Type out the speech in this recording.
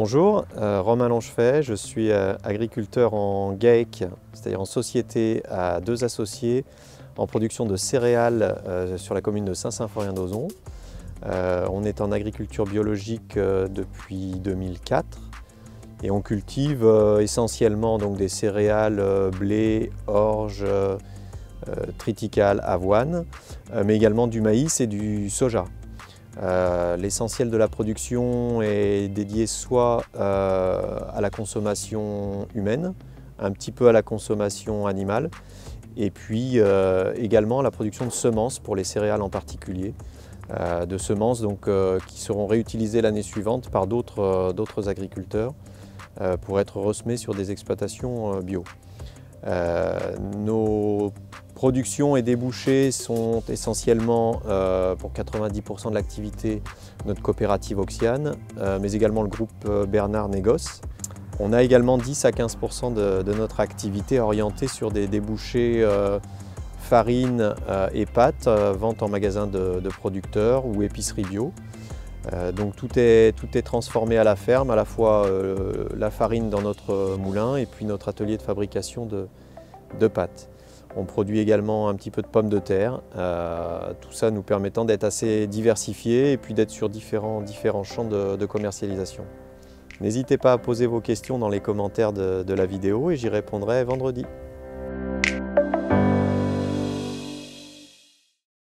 Bonjour, euh, Romain Longefay, je suis euh, agriculteur en GAEC, c'est-à-dire en société à deux associés en production de céréales euh, sur la commune de Saint-Symphorien-d'Ozon. on est en agriculture biologique depuis 2004 et on cultive essentiellement donc, des céréales blé, orge, triticale, avoine, mais également du maïs et du soja. Euh, l'essentiel de la production est dédié soit euh, à la consommation humaine, un petit peu à la consommation animale, et puis euh, également à la production de semences pour les céréales en particulier, de semences donc, qui seront réutilisées l'année suivante par d'autres agriculteurs pour être ressemées sur des exploitations bio. nos Production et débouchés sont essentiellement euh, pour 90% de l'activité notre coopérative Oxiane, euh, mais également le groupe euh, Bernard Négoce. On a également 10 à 15% de, notre activité orientée sur des débouchés farine et pâtes, vente en magasin de, producteurs ou épicerie bio. donc tout est, tout est, transformé à la ferme, à la fois la farine dans notre moulin et puis notre atelier de fabrication de pâtes. On produit également un petit peu de pommes de terre, euh, tout ça nous permettant d'être assez diversifiés et puis d'être sur différents, différents champs de, commercialisation. N'hésitez pas à poser vos questions dans les commentaires de la vidéo et j'y répondrai vendredi.